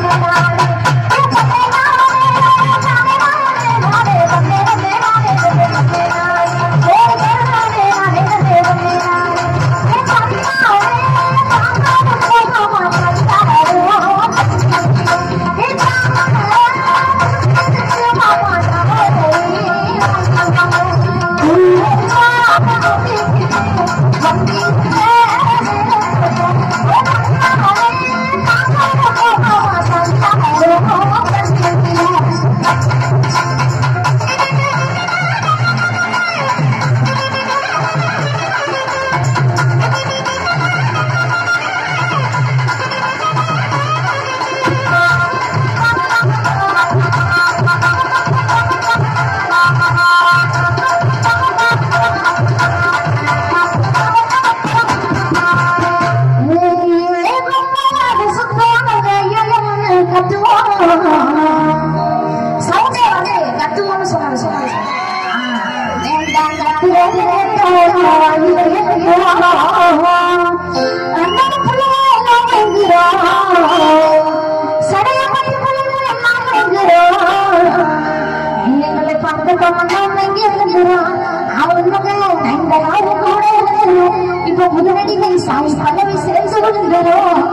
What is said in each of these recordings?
Come on, இப்ப புதுநடிகை சாய் பல்லவி சேர்ந்து விழுந்தரும்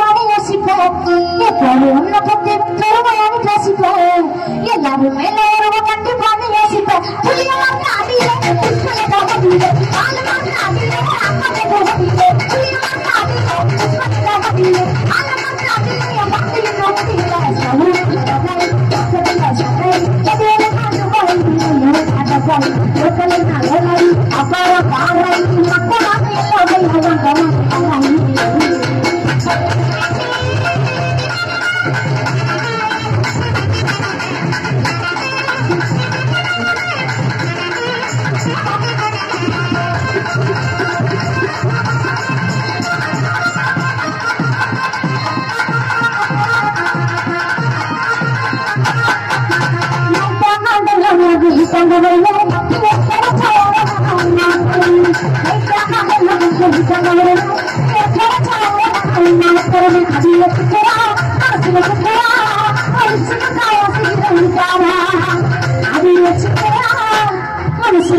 வந்து பாடி யோசிப்போம் எப்போது உன்னை பத்தி பெருமாள் பேசிப்போம் எல்லாரும் மேலே வந்து பாடி யோசிப்போம் புளியமாக அடியிலே புஷ்பலதாக அடியிலே ஆழமாக அடியிலே அம்மனை போகவில்லை புளியமாக அடியிலே புஷ்பலதாக அடியிலே ஆழமாக அடியிலே என் பக்தியின் நோக்கிலே சவுரில் சகை சகை சகை எதிரே காது போய் காத போய் ஒருத்தலை நலனை I'm